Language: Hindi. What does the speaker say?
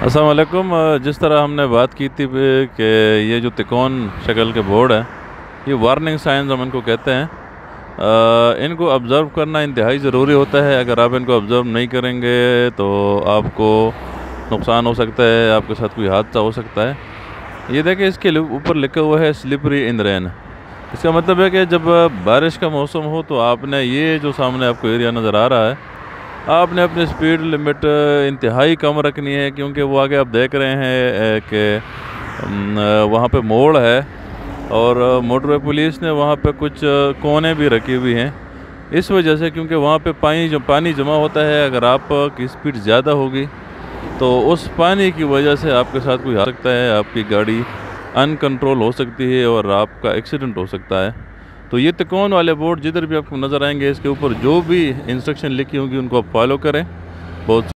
असलकुम जिस तरह हमने बात की थी कि ये जो तिकोन शक्ल के बोर्ड है, ये वार्निंग साइंस हम इनको कहते हैं। इनको ऑब्ज़र्व करना इंतहाई ज़रूरी होता है। अगर आप इनको ऑब्ज़र्व नहीं करेंगे तो आपको नुकसान हो सकता है, आपके साथ कोई हादसा हो सकता है। ये देखें इसके ऊपर लिखा हुआ है स्लिपरी इन रेन इसका मतलब है कि जब बारिश का मौसम हो तो आपने ये जो सामने आपको एरिया नज़र आ रहा है आपने अपनी स्पीड लिमिट इंतहाई कम रखनी है, क्योंकि वो आगे आप देख रहे हैं कि वहाँ पे मोड़ है, और मोटरवे पुलिस ने वहाँ पे कुछ कोने भी रखी हुई हैं। इस वजह से क्योंकि वहाँ पे पानी जो पानी जमा होता है, अगर आप की स्पीड ज़्यादा होगी तो उस पानी की वजह से आपके साथ कोई आ सकता है, आपकी गाड़ी अनकंट्रोल हो सकती है, और आपका एक्सीडेंट हो सकता है। तो ये तिकोन वाले बोर्ड जिधर भी आपको नज़र आएँगे, इसके ऊपर जो भी इंस्ट्रक्शन लिखी होंगी, उनको आप फॉलो करें। बहुत